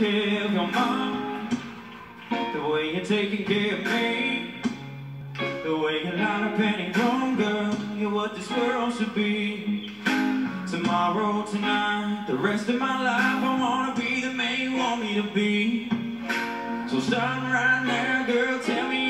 care of your mom. The way you're taking care of me. The way you're not a grown girl. You're what this world should be. Tomorrow, tonight, the rest of my life I wanna be the man you want me to be. So starting right now, girl, tell me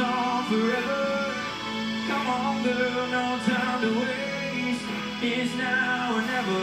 on forever. Come on girl, no time to waste. It's now or never.